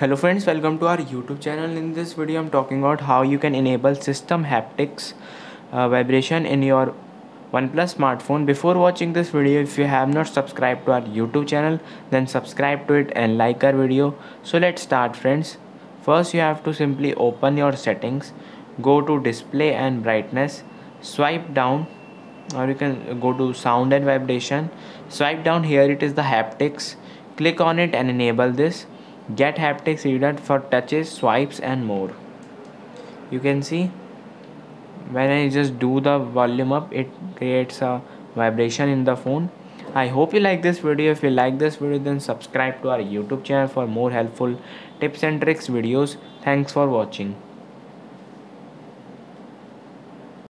hello friends welcome to our youtube channel. In this video i'm talking about how you can enable system haptics uh, vibration in your oneplus smartphone. Before watching this video if you have not subscribed to our youtube channel then subscribe to it and like our video. So let's start friends. First you have to simply open your settings go to display and brightness swipe down or you can go to sound and vibration swipe down here it is the haptics click on it and enable this get haptics reader for touches swipes and more. You can see when I just do the volume up it creates a vibration in the phone. I hope you like this video. If you like this video then subscribe to our youtube channel for more helpful tips and tricks videos. Thanks for watching